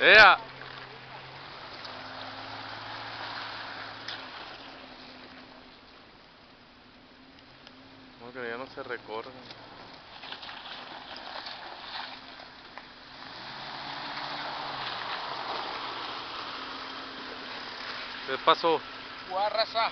¡Ea! No, que ya no se recorre. ¿Qué pasó? Guarraza.